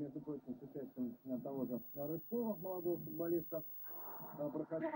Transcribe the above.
между прочим, с участием того же Рыжкова, молодого футболиста, э, проходил...